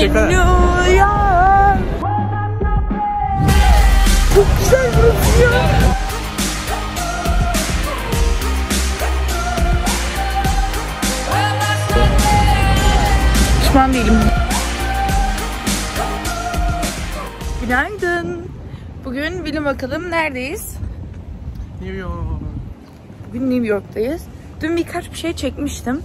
York. Çok güzel burası ya. Pişman değilim. Günaydın. Bugün bilin bakalım neredeyiz? New York. Bugün New York'tayız. Dün birkaç bir şey çekmiştim.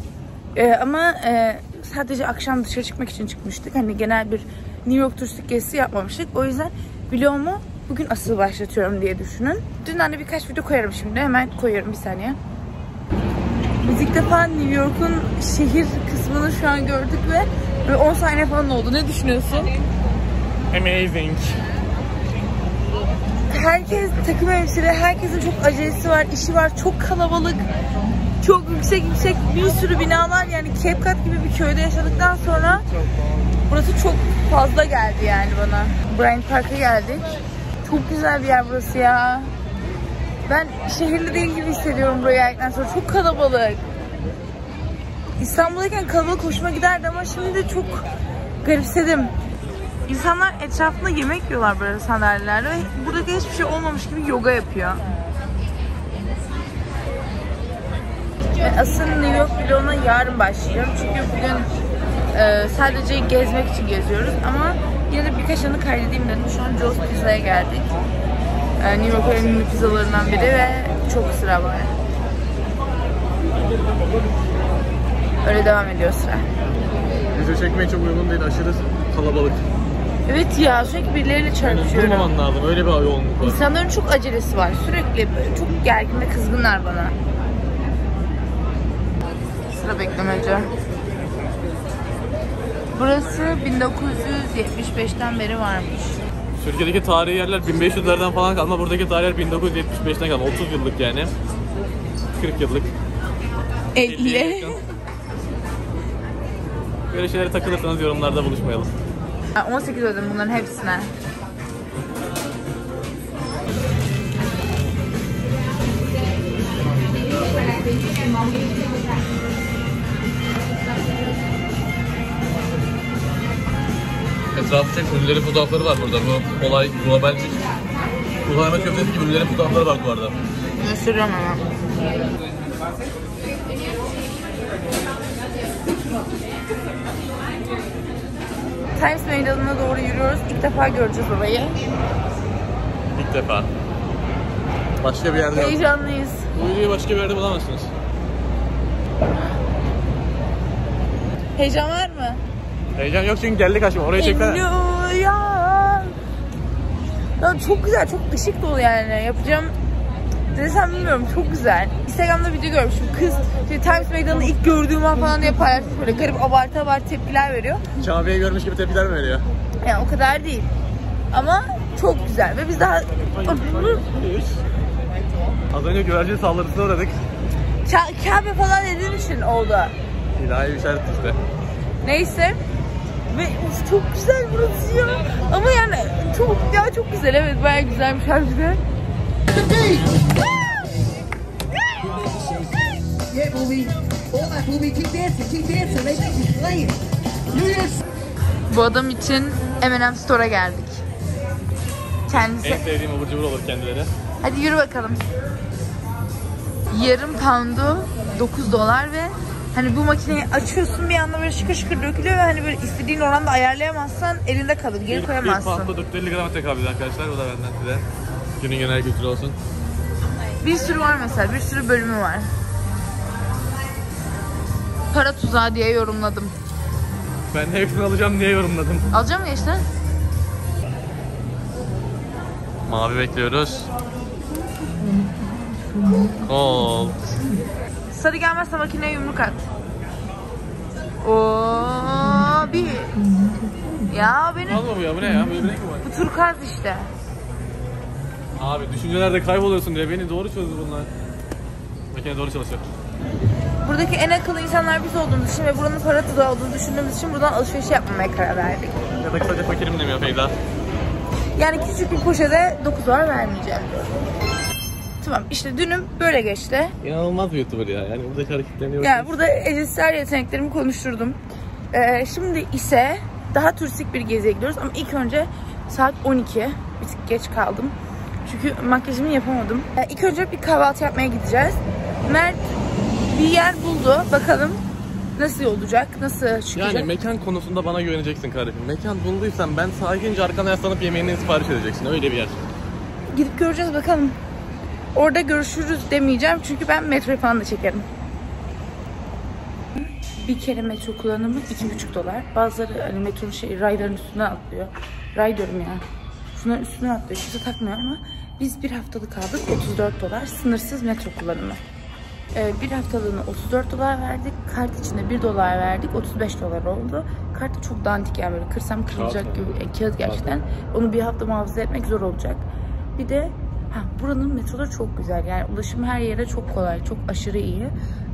Ee, ama e, sadece akşam dışarı çıkmak için çıkmıştık. Hani genel bir New York turistik gezisi yapmamıştık. O yüzden vlogumu bugün asıl başlatıyorum diye düşünün. Dünden de birkaç video koyarım şimdi. Hemen koyuyorum bir saniye. Biz ilk defa New York'un şehir kısmını şu an gördük ve böyle 10 saniye falan oldu. Ne düşünüyorsun? Amazing. Herkes takım elbiseli, herkesin çok acelesi var, işi var, çok kalabalık, çok yüksek yüksek bir sürü binalar yani Cape Cod gibi bir köyde yaşadıktan sonra burası çok fazla geldi yani bana. Bryant Park'a geldik. Çok güzel bir yer burası ya. Ben şehirli değil gibi hissediyorum buraya geldikten sonra. Çok kalabalık. İstanbul'dayken kalabalık hoşuma giderdi ama şimdi de çok garipsedim. İnsanlar etrafında yemek yiyorlar böyle sandalyelerde ve buradaki hiçbir şey olmamış gibi yoga yapıyor. Ve asıl New York vloguna yarın başlayacağım çünkü bugün e, sadece gezmek için geziyoruz ama yine de birkaç anı kaydedeyim dedim. Şu an Joe's Pizza'ya geldik. E, New York'un en ünlü pizzalarından biri ve çok sıra var. Öyle devam ediyor sıra. Video çekmeye çok uygun değil. Aşırı kalabalık. Evet ya sürekli birileriyle çarpışıyorum. Durmaman lazım. Öyle bir yoğunluk var. İnsanların çok acelesi var. Sürekli çok gergin ve kızgınlar bana. Sıra beklemece. Burası 1975'ten beri varmış. Türkiye'deki tarihi yerler 1500'lerden falan kalma. Buradaki tarihler 1975'ten kalma. 30 yıllık yani. 40 yıllık. 50'ye 50. yakın. Böyle şeylere takılırsanız yorumlarda buluşmayalım. Ben 18 ödedim bunların hepsine. Etrafı çek ünlülerin fotoğrafları var burada. Bu olay global bir Kullanma köftesi gibi ünlülerin fotoğrafları var bu arada. Gösteriyorum ama. Times Meydanı'na doğru yürüyoruz. İlk defa göreceğiz orayı. İlk defa. Başka bir yerde yok. Heyecanlıyız. Bu videoyu başka bir yerde bulamazsınız. Heyecan var mı? Heyecan yok çünkü geldik aşkım. Oraya çeksene. New York. Ya çok güzel, çok ışık dolu yani. Yapacağım desem bilmiyorum çok güzel. Instagram'da video görmüşüm. Kız işte Times Meydanı'nı ilk gördüğüm an falan diye paylaşmış. Böyle garip abartı abartı tepkiler veriyor. Kabe'yi görmüş gibi tepkiler mi veriyor? Yani o kadar değil. Ama çok güzel ve biz daha Az önce güvercin saldırısına uğradık. Ka- Kabe falan dediğin için oldu. İlahi bir işaret işte. Neyse. Ve of, çok güzel burası ya. Ama yani çok ya çok güzel evet bayağı güzelmiş harbiden. Yeah, movie. All that movie. Keep dancing, keep dancing. They think he's playing. New Year's Bu adam için M&M Store'a geldik. Kendisi... En sevdiğim abur cubur olur kendileri. Hadi yürü bakalım. Yarım poundu 9 dolar ve hani bu makineyi açıyorsun bir anda böyle şıkır şıkır dökülüyor ve hani böyle istediğin oranda ayarlayamazsan elinde kalır. Geri Bir koyamazsın. poundda 450 grama tekabül arkadaşlar. Bu da benden size. Günün genel kültürü olsun. Bir sürü var mesela. Bir sürü bölümü var. Para tuzağı diye yorumladım. Ben de hepsini alacağım diye yorumladım. Alacağım mı işte? Mavi bekliyoruz. Gold. Sarı gelmezse makineye yumruk at. Oo bir. Ya benim Alma bu ya bu ne ya? Renk mi var? bu turkuaz işte. Abi düşüncelerde kayboluyorsun diye beni doğru çözdü bunlar. Makine doğru çalışıyor. Buradaki en akıllı insanlar biz olduğumuz için ve buranın para tuzağı olduğunu düşündüğümüz için buradan alışveriş yapmamaya karar verdik. Ya da kısaca fakirim demiyor Feyda. Yani küçük bir poşete 9 dolar vermeyeceğim. Tamam işte dünüm böyle geçti. İnanılmaz bir YouTuber ya. Yani buradaki hareketleniyor. Yani burada eşitsel yeteneklerimi konuşturdum. Ee, şimdi ise daha turistik bir geziye gidiyoruz ama ilk önce saat 12. Bir tık geç kaldım. Çünkü makyajımı yapamadım. Ee, İlk önce bir kahvaltı yapmaya gideceğiz. Mert bir yer buldu. Bakalım nasıl olacak, nasıl çıkacak. Yani mekan konusunda bana güveneceksin kardeşim. Mekan bulduysan ben sakince arkana yaslanıp yemeğini sipariş edeceksin. Öyle bir yer. Gidip göreceğiz bakalım. Orada görüşürüz demeyeceğim çünkü ben metro falan da çekerim. Bir kere metro kullanımı 2,5 dolar. Bazıları hani metronun şey rayların üstüne atlıyor. Ray diyorum ya. Şunların üstüne atlıyor. Kimse takmıyor ama biz bir haftalık aldık 34 dolar sınırsız metro kullanımı. Ee, bir haftalığına 34 dolar verdik. Kart içinde 1 dolar verdik. 35 dolar oldu. Kart da çok dandik yani böyle kırsam kırılacak Kağıt gibi. E, kağıt gerçekten. Onu bir hafta muhafaza etmek zor olacak. Bir de ha, buranın metroları çok güzel. Yani ulaşım her yere çok kolay. Çok aşırı iyi.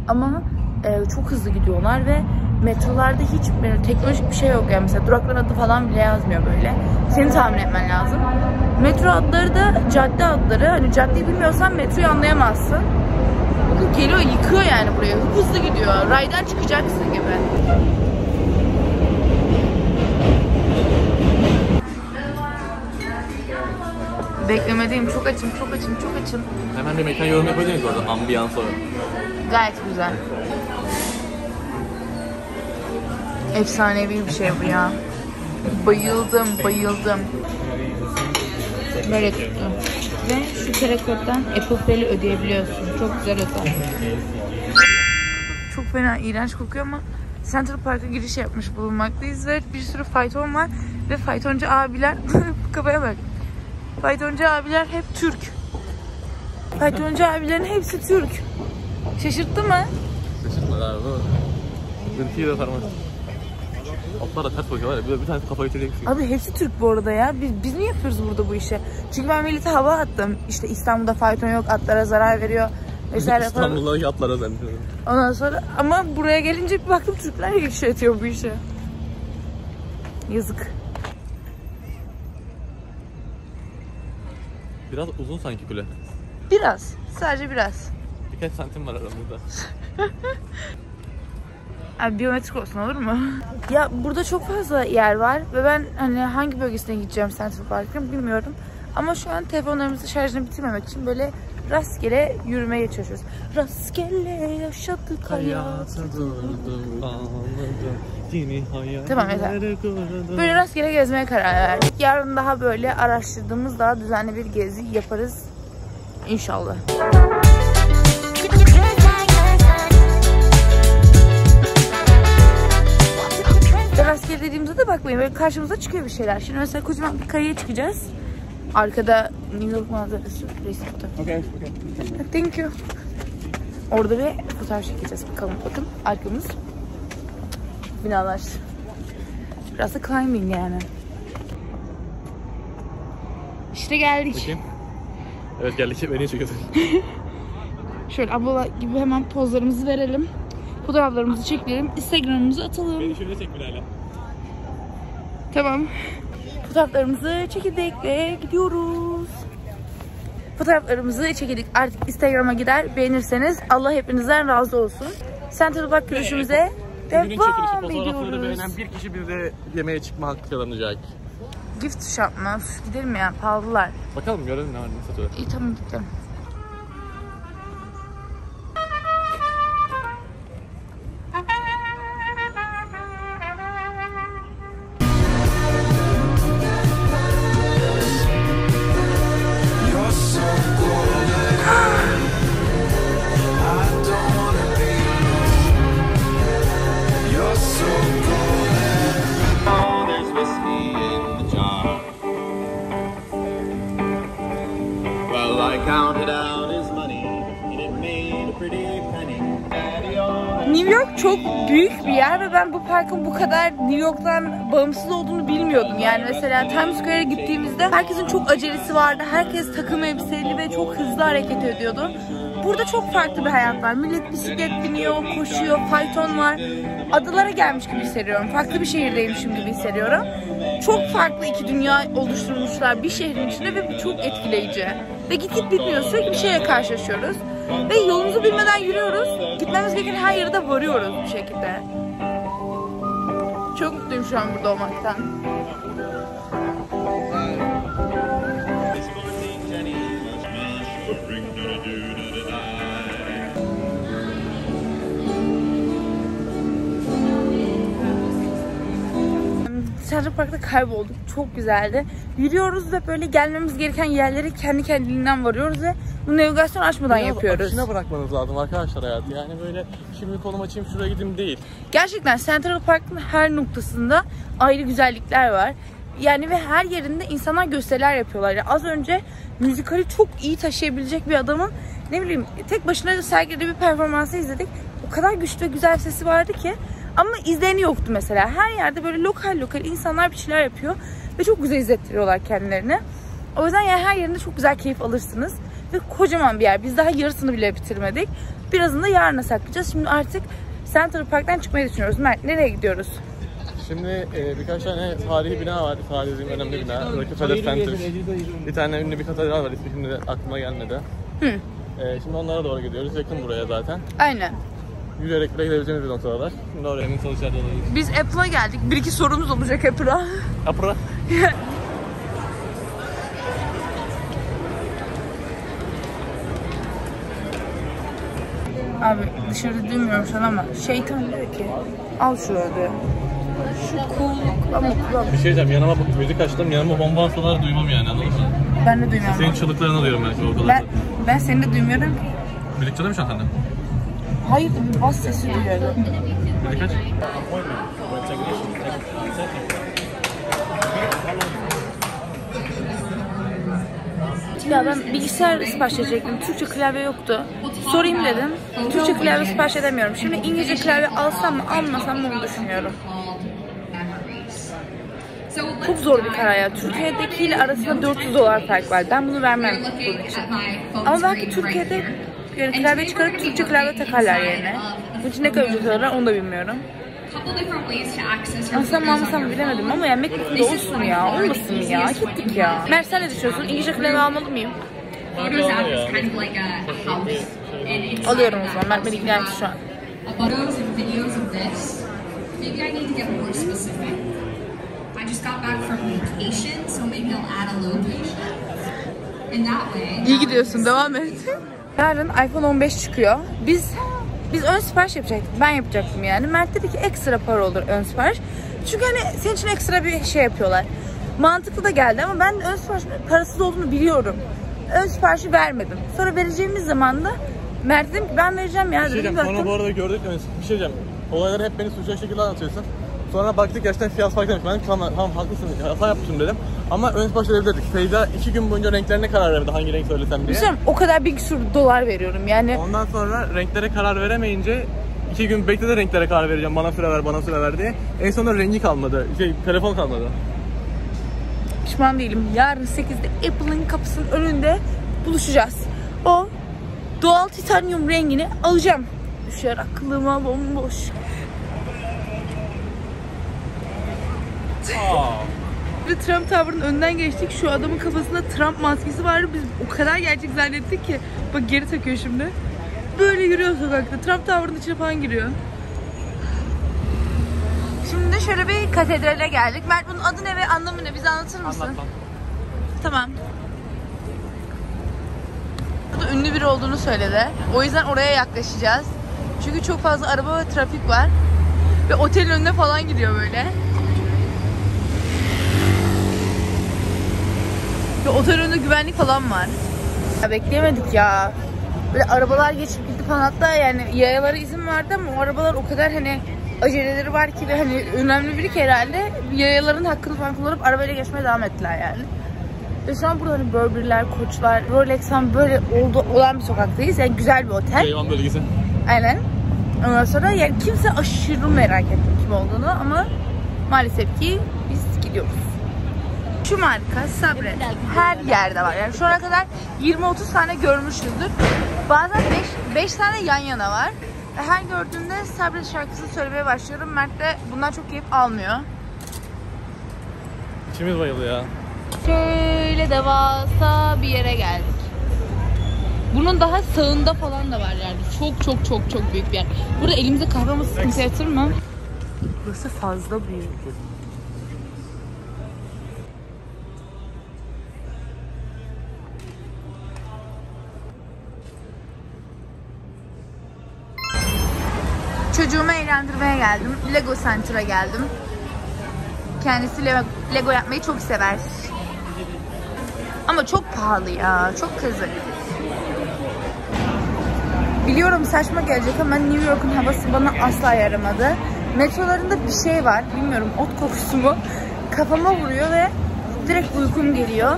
Ama e, çok hızlı gidiyorlar ve metrolarda hiç böyle teknolojik bir şey yok. Yani mesela durakların adı falan bile yazmıyor böyle. Seni tahmin etmen lazım. Metro adları da cadde adları. Hani caddeyi bilmiyorsan metroyu anlayamazsın. Geliyor yıkıyor yani buraya. Hızlı gidiyor. Raydan çıkacaksın gibi. Beklemedeyim. Çok açım, çok açım, çok açım. Hemen bir mekan yorum yapabilir miyiz orada? Ambiyans olarak. Gayet güzel. Efsanevi bir şey bu ya. Bayıldım, bayıldım. Böyle tuttu. Ve şu terakottan Apple Pay'li ödeyebiliyorsun. Çok güzel özel. Çok fena, iğrenç kokuyor ama Central Park'a giriş yapmış bulunmaktayız ve bir sürü fayton var ve faytoncu abiler kafaya bak. Faytoncu abiler hep Türk. Faytoncu abilerin hepsi Türk. Şaşırttı mı? Şaşırtma abi bu. Zırtıyı da sarmaz. Atlar da ters bakıyorlar ya. Bir, bir tane kafayı çekeceksin. Abi hepsi Türk bu arada ya. Biz, biz mi yapıyoruz burada bu işi? Çünkü ben millete hava attım. İşte İstanbul'da fayton yok, atlara zarar veriyor. Vesaire falan. İstanbul'daki atlara sen. Ondan sonra ama buraya gelince bir baktım Türkler işletiyor bu işi. Yazık. Biraz uzun sanki kule. Biraz. Sadece biraz. Birkaç santim var aramızda. Abi biyometrik olsun olur mu? Ya burada çok fazla yer var ve ben hani hangi bölgesine gideceğim Central Park'ın bilmiyorum. Ama şu an telefonlarımızı şarjını bitirmemek için böyle rastgele yürümeye çalışıyoruz. Rastgele yaşadık hayatı. durdum anladım. Tamam, yeter. Böyle rastgele gezmeye karar verdik. Yarın daha böyle araştırdığımız daha düzenli bir gezi yaparız. İnşallah. Rastgele dediğimizde de bakmayın böyle karşımıza çıkıyor bir şeyler. Şimdi mesela kocaman bir kayaya çıkacağız. Arkada New York manzarası. Resim fotoğrafı. Okay, okay. Thank you. Orada bir fotoğraf çekeceğiz bakalım. Bakın arkamız binalar. Biraz da climbing yani. İşte geldik. Bakayım. Evet geldik. Beni çekiyorsun. Şöyle abla gibi hemen pozlarımızı verelim. Fotoğraflarımızı çekelim. Instagram'ımıza atalım. Beni şöyle çek Bilal'e. Tamam. Fotoğraflarımızı çekildik ve gidiyoruz. Fotoğraflarımızı çekildik. Artık Instagram'a gider. Beğenirseniz Allah hepinizden razı olsun. Central Park görüşümüze Çekilişi devam fotoğrafları beğenen bir kişi bir de yemeğe çıkma hakkı kazanacak. Gift shop mı? Gidelim ya pahalılar. Bakalım görelim ne var ne satıyorlar. İyi tamam gidelim. Çok büyük bir yer ve ben bu parkın bu kadar New York'tan bağımsız olduğunu bilmiyordum. Yani mesela Times Square'e gittiğimizde herkesin çok acelesi vardı. Herkes takım elbiseli ve çok hızlı hareket ediyordu. Burada çok farklı bir hayat var. Millet bisiklet biniyor, koşuyor, fayton var. Adalara gelmiş gibi hissediyorum. Farklı bir şehirdeymişim gibi hissediyorum. Çok farklı iki dünya oluşturmuşlar bir şehrin içinde ve bu çok etkileyici. Ve git git bitmiyor. Sürekli bir şeyle karşılaşıyoruz. Ve yolumuzu bilmeden yürüyoruz. Gitmemiz gereken her yere de varıyoruz bir şekilde. Çok mutluyum şu an burada olmaktan. Central Park'ta kaybolduk. Çok güzeldi. Yürüyoruz ve böyle gelmemiz gereken yerlere kendi kendiliğinden varıyoruz ve bu navigasyon açmadan Biraz yapıyoruz. akışına bırakmanız lazım arkadaşlar hayatı. Yani böyle şimdi kolum açayım şuraya gideyim değil. Gerçekten Central Park'ın her noktasında ayrı güzellikler var. Yani ve her yerinde insanlar gösteriler yapıyorlar. Yani az önce müzikali çok iyi taşıyabilecek bir adamın ne bileyim tek başına sergilediği bir performansı izledik. O kadar güçlü ve güzel sesi vardı ki ama izleyeni yoktu mesela. Her yerde böyle lokal lokal insanlar bir şeyler yapıyor ve çok güzel izlettiriyorlar kendilerini. O yüzden yani her yerinde çok güzel keyif alırsınız. Ve kocaman bir yer. Biz daha yarısını bile bitirmedik. Birazını da yarına saklayacağız. Şimdi artık Central Park'tan çıkmayı düşünüyoruz. Mert nereye gidiyoruz? Şimdi e, birkaç tane tarihi bina var. Tarihi önemli bina. Rockefeller Center. Bir tane ünlü bir katedral var. İsmi şimdi aklıma gelmedi. Hı. E, şimdi onlara doğru gidiyoruz. Yakın buraya zaten. Aynen. Yürüyerek bile gidebileceğimiz bir noktalar. Şimdi oraya emin çalışacağız olabiliriz. Biz Apple'a geldik. Bir iki sorumuz olacak Apple'a. Apra. Abi dışarıda duymuyorum an ama şeytan diyor ki al şu ödü. Şu kulluk ama kulak. Bir şey diyeceğim yanıma bak müzik açtım yanıma bomba atsalar duymam yani anladın mı? Ben de duymuyorum. Senin çığlıklarını duyuyorum belki o kadar. Ben, ben seni de duymuyorum. Müzik çalıyor mu şu an sende? Hayır bas sesi duyuyorum. Müzik aç. Ya ben bilgisayar sipariş edecektim. Türkçe klavye yoktu. Sorayım dedim. Türkçe klavye sipariş edemiyorum. Şimdi İngilizce klavye alsam mı almasam mı onu düşünüyorum. Çok zor bir karar ya. Türkiye'dekiyle arasında 400 dolar fark var. Ben bunu vermem bunun için. Ama belki Türkiye'de yani klavye çıkarıp Türkçe klavye takarlar yerine. Bunun için ne kadar ücret alırlar onu da bilmiyorum. Almasam mı bilemedim ama yani MacBook'da olsun ya. Olmasın ya. Gittik ya. Mert sen ne düşünüyorsun? İngilizce klavye almalı mıyım? Alıyorum o zaman. Mert beni ikna etti şu an. photos and videos of this, maybe I need to get more specific. I just got back from vacation, so maybe I'll add a location. In that way, İyi gidiyorsun. Devam et. Yarın iPhone 15 çıkıyor. Biz biz ön sipariş yapacaktık. Ben yapacaktım yani. Mert dedi ki ekstra para olur ön sipariş. Çünkü hani senin için ekstra bir şey yapıyorlar. Mantıklı da geldi ama ben ön sipariş parasız olduğunu biliyorum. Ön siparişi vermedim. Sonra vereceğimiz zaman da Mert dedim ki ben vereceğim ya Bir şey dedim. diyeceğim. Sonra Baktım. bu arada gördük. yani Bir şey diyeceğim. Olayları hep beni suçlayacak şekilde anlatıyorsun. Sonra baktık gerçekten fiyat fark demiş. Ben tamam, tamam haklısın hata yapmışım dedim. Ama ön sipariş edebilirdik. Feyza iki gün boyunca renklerine karar verdi hangi renk söylesem diye. Düşünsene, o kadar bin küsur dolar veriyorum yani. Ondan sonra renklere karar veremeyince iki gün bekledi renklere karar vereceğim. Bana süre ver, bana süre ver diye. En sonunda rengi kalmadı. Şey, telefon kalmadı. Pişman değilim. Yarın 8'de Apple'ın kapısının önünde buluşacağız. O doğal titanyum rengini alacağım. Düşer aklıma bomboş. Bir Trump Tower'ın önünden geçtik. Şu adamın kafasında Trump maskesi vardı. Biz o kadar gerçek zannettik ki. Bak geri takıyor şimdi. Böyle yürüyor sokakta. Trump Tower'ın içine falan giriyor. Şimdi şöyle bir katedrale geldik. Mert bunun adı ne ve anlamı ne? Bize anlatır mısın? Anlat lan. Tamam. Burada ünlü biri olduğunu söyledi. O yüzden oraya yaklaşacağız. Çünkü çok fazla araba ve trafik var. Ve otelin önüne falan gidiyor böyle. Ve otelin önünde güvenlik falan var. Ya bekleyemedik ya. Böyle arabalar geçip gitti falan hatta yani yayalara izin vardı ama o arabalar o kadar hani aceleleri var ki ve hani önemli biri ki herhalde yayaların hakkını falan kullanıp arabayla geçmeye devam ettiler yani. Ve şu an burada hani Burberry'ler, Koçlar, Rolex falan böyle oldu, olan bir sokaktayız. Yani güzel bir otel. Hayvan bölgesi. Aynen. Ondan sonra yani kimse aşırı merak etti kim olduğunu ama maalesef ki biz gidiyoruz. Şu marka Sabret her yerde var. Yani şu ana kadar 20-30 tane görmüşüzdür. Bazen 5, 5 tane yan yana var. Her gördüğümde Sabret şarkısını söylemeye başlıyorum. Mert de bundan çok keyif almıyor. İçimiz bayıldı ya. Şöyle devasa bir yere geldik. Bunun daha sağında falan da var yani. Çok çok çok çok büyük bir yer. Burada elimize kahve masasını sıkıntı yatır mı? Burası fazla büyük. Çocuğumu eğlendirmeye geldim. Lego Center'a geldim. Kendisi Lego, yapmayı çok sever. Ama çok pahalı ya. Çok kızık. Biliyorum saçma gelecek ama New York'un havası bana asla yaramadı. Metrolarında bir şey var. Bilmiyorum ot kokusu mu? Kafama vuruyor ve direkt uykum geliyor.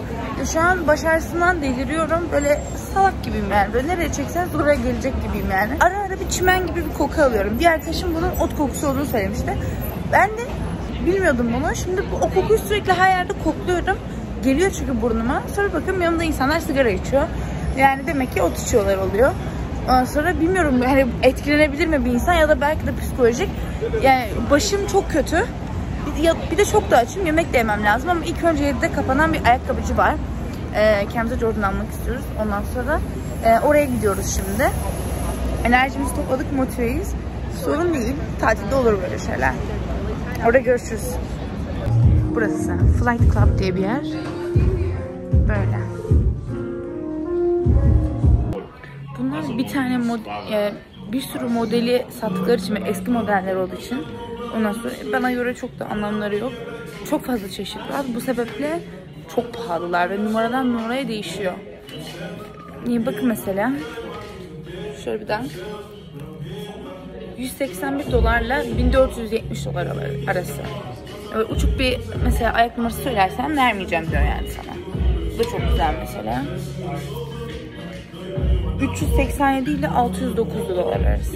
Şu an başarısından deliriyorum. Böyle salak gibiyim yani. Böyle nereye çekseniz oraya gelecek gibiyim yani. Ara ara bir çimen gibi bir koku alıyorum. Bir arkadaşım bunun ot kokusu olduğunu söylemişti. Ben de bilmiyordum bunu. Şimdi bu, o kokuyu sürekli her yerde kokluyorum. Geliyor çünkü burnuma. Sonra bakıyorum yanımda insanlar sigara içiyor. Yani demek ki ot içiyorlar oluyor. Ondan sonra bilmiyorum hani etkilenebilir mi bir insan ya da belki de psikolojik. Yani başım çok kötü. Bir, de çok da açım. Yemek de yemem lazım ama ilk önce 7'de kapanan bir ayakkabıcı var. Ee, kendimize Jordan almak istiyoruz. Ondan sonra e, oraya gidiyoruz şimdi. Enerjimizi topladık, motiveyiz. Sorun değil. Tatilde olur böyle şeyler. Orada görüşürüz. Burası Flight Club diye bir yer. Böyle. Bunlar bir tane mod e, bir sürü modeli sattıkları için eski modeller olduğu için ondan sonra bana göre çok da anlamları yok. Çok fazla çeşit var. Bu sebeple çok pahalılar ve numaradan numaraya değişiyor. İyi bakın mesela. Şöyle bir daha. 181 dolarla 1470 dolar arası. Böyle uçuk bir mesela ayak numarası söylersen vermeyeceğim diyor yani sana. Bu da çok güzel mesela. 387 ile 609 dolar arası.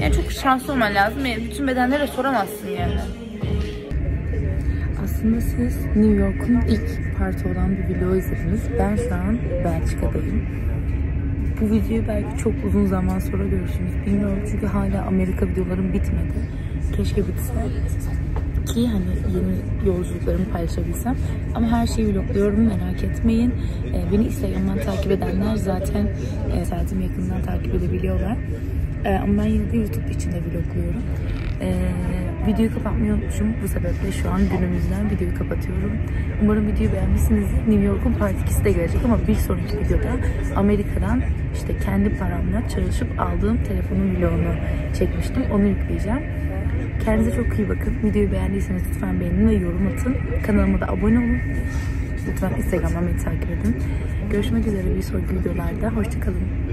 Yani çok şanslı olman lazım. Yani bütün bedenlere soramazsın yani. Aslında siz New York'un ilk parti olan bir vlogu izlediniz. Ben şu an Belçika'dayım. Bu videoyu belki çok uzun zaman sonra görürsünüz. Bilmiyorum çünkü hala Amerika videolarım bitmedi. Keşke bitse ki hani yeni yolculuklarımı paylaşabilsem. Ama her şeyi vlogluyorum merak etmeyin. Ee, beni Instagram'dan takip edenler zaten e, saatimi yakından takip edebiliyorlar. Ee, ama ben yine de YouTube için de vlogluyorum. Ee, videoyu kapatmayı unutmuşum. Bu sebeple şu an günümüzden videoyu kapatıyorum. Umarım videoyu beğenmişsinizdir. New York'un Part 2'si de gelecek ama bir sonraki videoda Amerika'dan işte kendi paramla çalışıp aldığım telefonun vlogunu çekmiştim. Onu yükleyeceğim. Kendinize çok iyi bakın. Videoyu beğendiyseniz lütfen beğenin ve yorum atın. Kanalıma da abone olun. Lütfen Instagram'dan beni takip edin. Görüşmek üzere bir sonraki videolarda. Hoşçakalın.